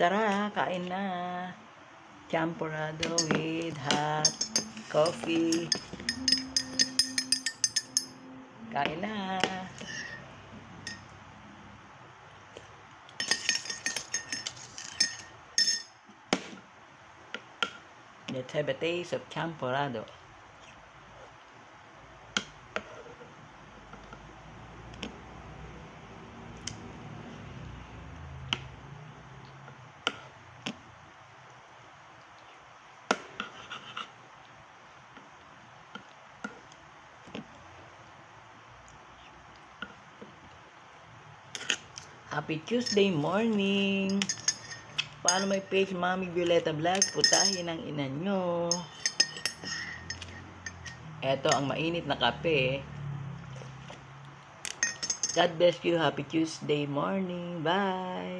Tara, kain na. Champurado with hot coffee. Kain na. Let's have a taste of champurado. Happy Tuesday morning! Paano may page Mami Violeta Vlog? Putahin ang ina nyo. Eto ang mainit na kape. God bless you. Happy Tuesday morning. Bye!